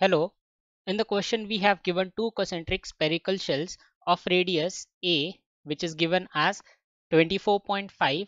Hello. In the question we have given two concentric spherical shells of radius a which is given as 24.5